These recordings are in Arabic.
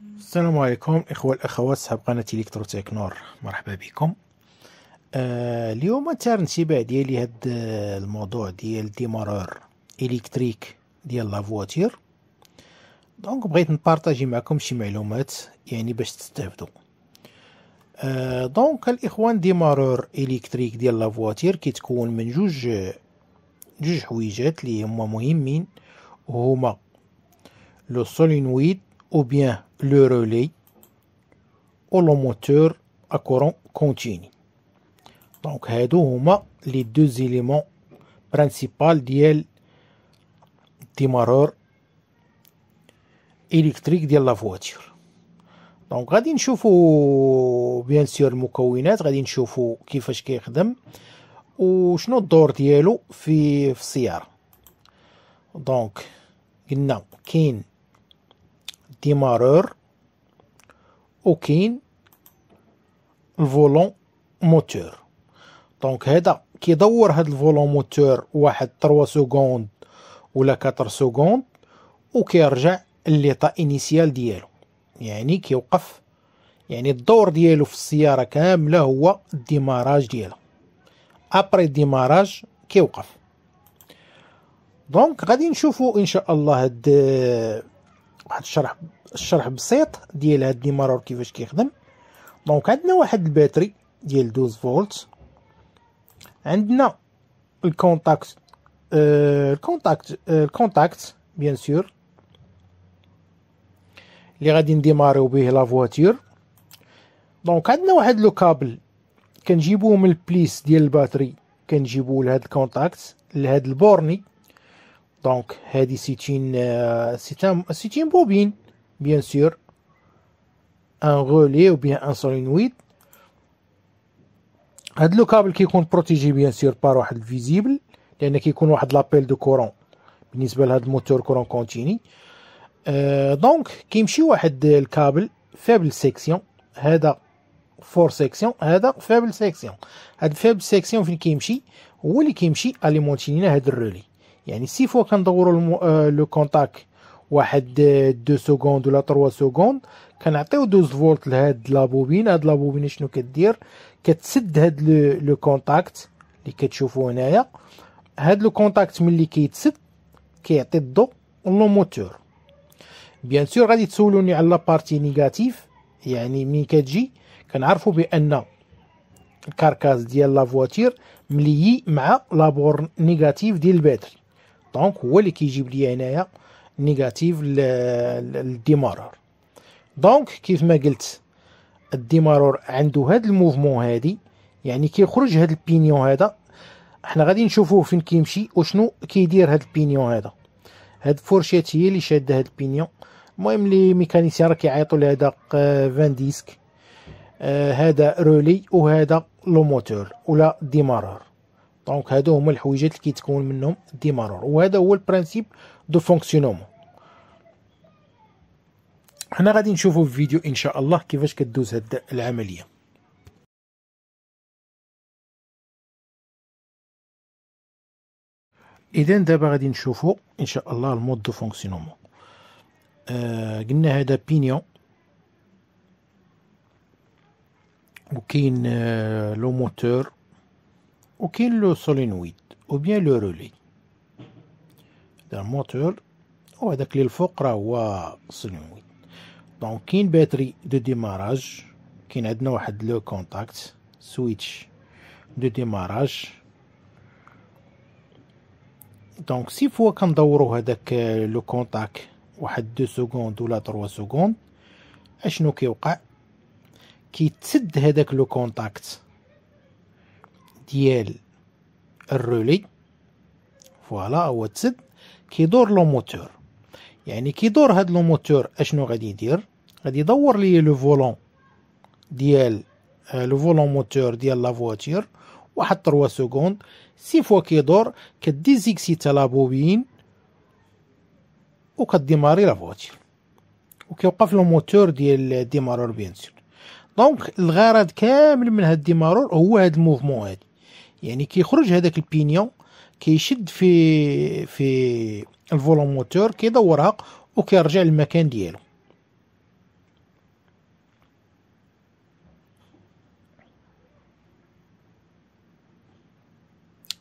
السلام عليكم إخوة الأخوات صحاب قناة إلكتروتيك نور مرحبا بكم. آه اليوم تار الانتباه ديالي هاد آه، الموضوع ديال démarreur électrique ديال la voiture donc بغيت نبارطاجي معكم شي معلومات يعني باش تستافدوا. آه donc الإخوان démarreur électrique ديال la voiture كيتكون من جوج جوج حويجات اللي هما مهمين وهما le solénoïde ou bien le relais ou le moteur à courant continu. Donc, هادو هما les deux éléments principaux ديال ال démarreur électrique ديال la voiture donc غادي نشوفو bien sûr المكونات غادي نشوفو كيفاش كيخدم وشنو ال rôle ديالو في في السياره donc قلنا كاين démarreur وكاين ال volant moteur donc هذا كيدور هاد ال volant moteur واحد 3 secondes ولا 4 secondes وكيرجع l'état initial ديالو يعني كيوقف يعني ال rôle ديالو في السياره كامله هو ال démarrage ديالها après ال démarrage كيوقف donc غادي نشوفو ان شاء الله هاد واحد الشرح الشرح بسيط ديال هاد ال démarreur كيفاش كيخدم. donc عندنا واحد ال batterie ديال 12 فولت. عندنا ال contact آه ال contact آه ال contact bien sûr. اللي غادي نديماريو به la voiture. donc عندنا واحد le câble كنجيبوه من ال plus ديال ال batterie كنجيبوه لهاد ال contact لهاد ال borne. donc هادي c'est une c'est une c'est une bobine bien sûr un relais ou bien un solénoïde هاد le câble كيكون protégé bien sûr par واحد ال fusible لأن كيكون واحد l'appel de courant بالنسبة لهاد ال moteur courant continu donc كيمشي واحد ال câble faible section هذا forte section هذا faible section هاد faible section فين كيمشي؟ هو اللي كيمشي alimenter لينا هاد ال relais يعني chaque fois كندوروا le contact واحد deux secondes ولا 3 secondes كنعطيو 12 فولت لهاد la bobine. هاد la bobine شنو كدير؟ كتسد هاد le contact اللي كتشوفوا هنايا. هاد le contact ملي كيتسد كيعطي الضوء le moteur. bien sûr غادي تسولوني على la partie négative يعني ملي كتجي كنعرفوا بأن الكاركاز ديال لا فواتير مليي مع لابور نيجاتيف ديال الباتري. دونك هو اللي كيجيب لي هنايا négative لل démarreur. donc كيف ما قلت ال démarreur عنده هاد ال mouvement هادي يعني كيخرج هاد ال pignon هذا. إحنا غادي نشوفوه فين كيمشي وشنو كيدير هاد ال pignon هذا. هاد fourchette هي اللي شادة هاد ال pignon المهم les mécaniciens راه كيعيطوا لهذا bendix آه هذا relais وهذا le moteur ولا démarreur. donc هادو هما الحويجات اللي كيتكون منهم ال démarreur وهذا هو ال principe de fonctionnement. حنا غادي نشوفوا في فيديو إن شاء الله كيفاش كدوز هاد العملية. إذا دابا غادي نشوفوا إن شاء الله ال mode de fonctionnement. آه قلنا هذا pignon. وكاين آه le moteur. وكاين le solénoïde ou bien le relais هذا الموتور وهذاك اللي الفوق راه هو solénoïde donc كاين batterie de démarrage كاين عندنا واحد le contact switch de démarrage donc chaque fois كندورو هذاك le contact واحد deux secondes ولا trois secondes اشنو كيوقع كيتسد هذاك le contact ديال ال relais. voilà هو تسد. كيدور le moteur. يعني كيدور هاد le moteur أشنو غادي يدير؟ غادي يدور لي le volant ديال le volant moteur ديال la voiture. واحد 3 secondes. chaque fois كيدور ك désexciter la bobine وك démarrer la voiture. وكيوقف le moteur ديال démarreur bien sûr. donc الغرض كامل من هاد ال démarreur هو هاد ال mouvement هادي. يعني كيخرج هذاك ال pignon كيشد في في ال volant moteur كيدورها وكيرجع للمكان ديالو.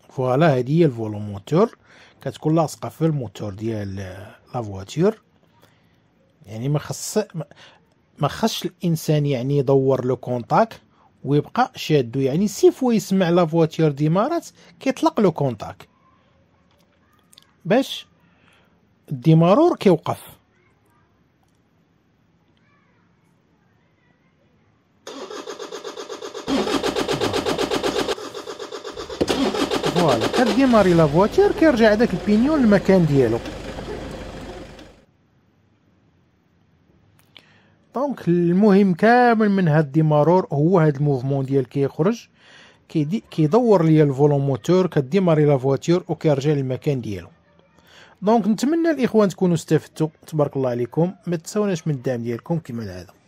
voilà هذه هي ال volant moteur. كتكون لاصقة في الموتور ديال la voiture يعني ما خص ما خصش الإنسان يعني يدور le contact ويبقى شادو. يعني chaque fois يسمع la voiture ديمارات كيطلق le contact. باش ال démarreur كيوقف. voilà ك démarrer la voiture كيرجع داك ال pignon للمكان ديالو. donc المهم كامل من هاد ال démarreur هو هاد ال mouvement ديال كيخرج. كيدي كيدور ليا ال volant moteur ك démarrer la voiture وكيرجع للمكان ديالو. donc نتمنى الإخوان تكونوا استفدتوا. تبارك الله عليكم. ما تنساوناش من الدعم ديالكم كما العادة.